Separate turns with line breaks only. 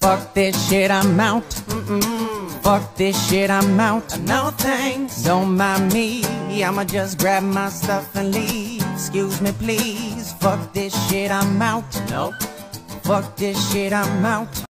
Fuck this shit, I'm out. Mm-mm. Fuck this shit, I'm out.
No thanks.
Don't mind me, I'ma just grab my stuff and leave. Excuse me, please. Fuck this shit, I'm out.
Nope.
Fuck this shit, I'm out.